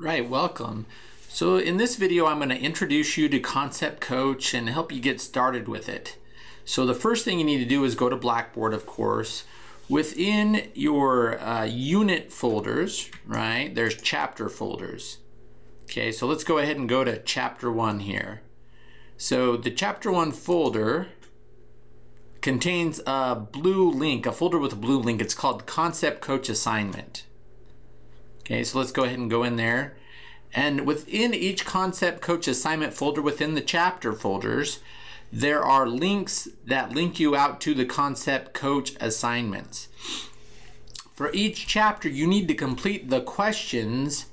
Right, welcome. So in this video, I'm going to introduce you to Concept Coach and help you get started with it. So the first thing you need to do is go to Blackboard, of course. Within your uh, unit folders, right, there's chapter folders. Okay, so let's go ahead and go to chapter one here. So the chapter one folder contains a blue link, a folder with a blue link. It's called Concept Coach Assignment. Okay, so let's go ahead and go in there. And within each Concept Coach assignment folder within the chapter folders, there are links that link you out to the Concept Coach assignments. For each chapter, you need to complete the questions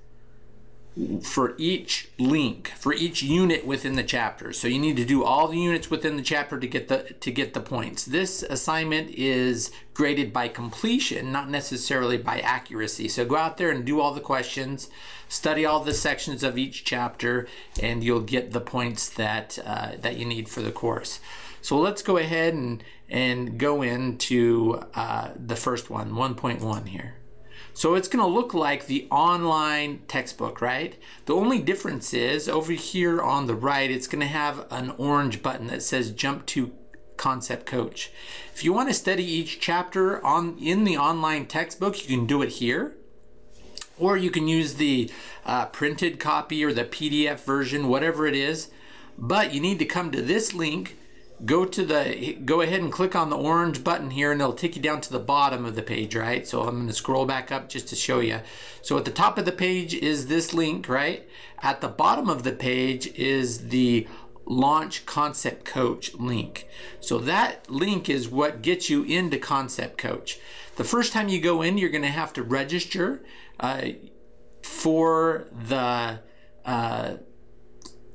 for each link for each unit within the chapter. So you need to do all the units within the chapter to get the to get the points. This assignment is graded by completion not necessarily by accuracy. So go out there and do all the questions study all the sections of each chapter and you'll get the points that uh, that you need for the course. So let's go ahead and and go into uh, the first one 1.1 here so it's going to look like the online textbook, right? The only difference is over here on the right, it's going to have an orange button that says jump to concept coach. If you want to study each chapter on in the online textbook, you can do it here. Or you can use the uh, printed copy or the PDF version, whatever it is. But you need to come to this link go to the go ahead and click on the orange button here and it'll take you down to the bottom of the page right? So I'm going to scroll back up just to show you so at the top of the page is this link right? At the bottom of the page is the launch concept coach link. So that link is what gets you into concept coach. The first time you go in you're going to have to register uh, for the uh,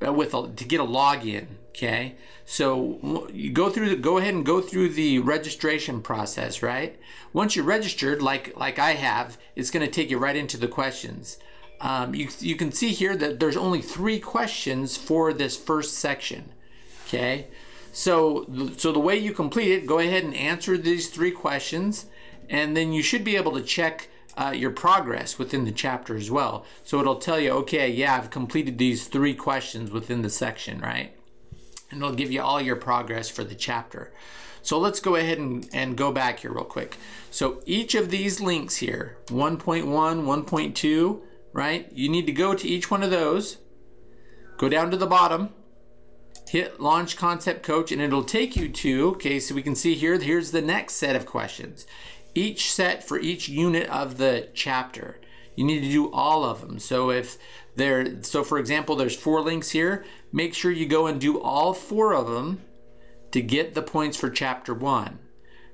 with a, to get a login okay so you go through the go ahead and go through the registration process right once you're registered like like i have it's going to take you right into the questions um, you, you can see here that there's only three questions for this first section okay so so the way you complete it go ahead and answer these three questions and then you should be able to check uh, your progress within the chapter as well. So it'll tell you, okay, yeah, I've completed these three questions within the section, right? And it'll give you all your progress for the chapter. So let's go ahead and, and go back here real quick. So each of these links here, 1.1, 1.2, right? You need to go to each one of those, go down to the bottom, hit launch concept coach and it'll take you to, okay, so we can see here, here's the next set of questions. Each set for each unit of the chapter. You need to do all of them. So if there, so for example, there's four links here. Make sure you go and do all four of them to get the points for chapter one.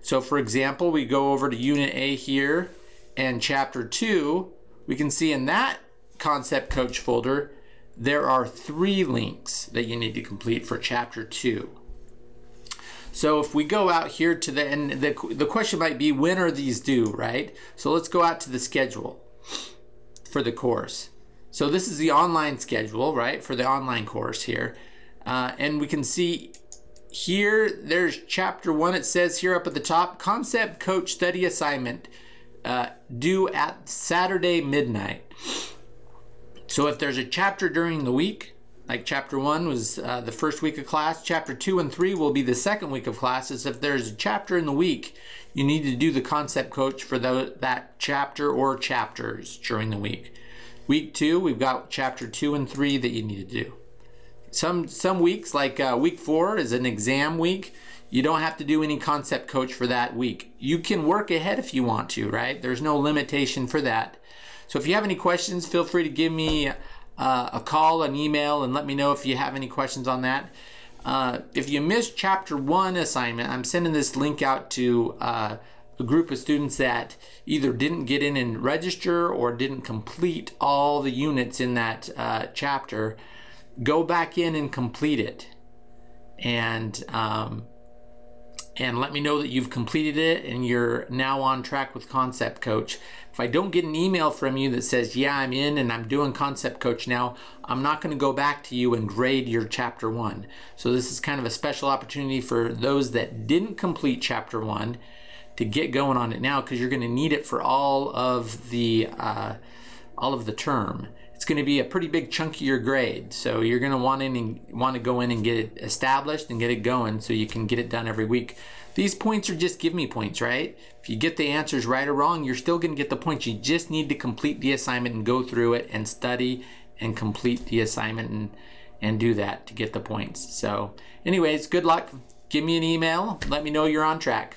So for example, we go over to unit A here and chapter two, we can see in that concept coach folder, there are three links that you need to complete for chapter two. So if we go out here to the, and the, the question might be, when are these due, right? So let's go out to the schedule for the course. So this is the online schedule, right, for the online course here. Uh, and we can see here, there's chapter one. It says here up at the top, Concept Coach Study Assignment uh, due at Saturday midnight. So if there's a chapter during the week, like chapter one was uh, the first week of class, chapter two and three will be the second week of classes. If there's a chapter in the week, you need to do the concept coach for the, that chapter or chapters during the week. Week two, we've got chapter two and three that you need to do. Some some weeks, like uh, week four, is an exam week. You don't have to do any concept coach for that week. You can work ahead if you want to, right? There's no limitation for that. So if you have any questions, feel free to give me uh, a call, an email, and let me know if you have any questions on that. Uh, if you missed chapter one assignment, I'm sending this link out to uh, a group of students that either didn't get in and register or didn't complete all the units in that uh, chapter, go back in and complete it. And um, and let me know that you've completed it and you're now on track with Concept Coach. If I don't get an email from you that says, yeah, I'm in and I'm doing Concept Coach now, I'm not going to go back to you and grade your chapter one. So this is kind of a special opportunity for those that didn't complete chapter one to get going on it now because you're going to need it for all of the uh, all of the term. It's going to be a pretty big chunk of your grade. So you're going to want in want to go in and get it established and get it going so you can get it done every week. These points are just give me points, right? If you get the answers right or wrong, you're still going to get the points. You just need to complete the assignment and go through it and study and complete the assignment and and do that to get the points. So anyways, good luck. Give me an email. Let me know you're on track.